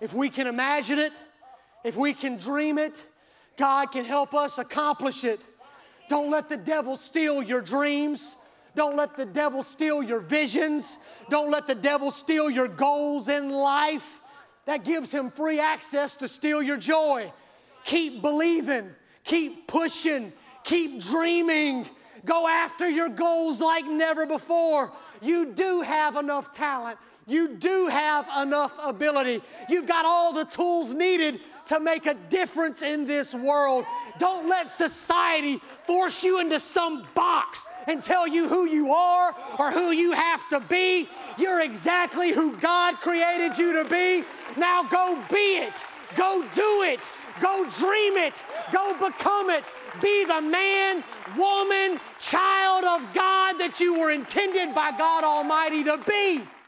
If we can imagine it, if we can dream it, God can help us accomplish it. Don't let the devil steal your dreams. Don't let the devil steal your visions. Don't let the devil steal your goals in life. That gives him free access to steal your joy. Keep believing, keep pushing, keep dreaming. Go after your goals like never before. You do have enough talent. You do have enough ability. You've got all the tools needed to make a difference in this world. Don't let society force you into some box and tell you who you are or who you have to be. You're exactly who God created you to be. Now go be it. Go do it. Go dream it. Go become it. Be the man, that you were intended by God Almighty to be.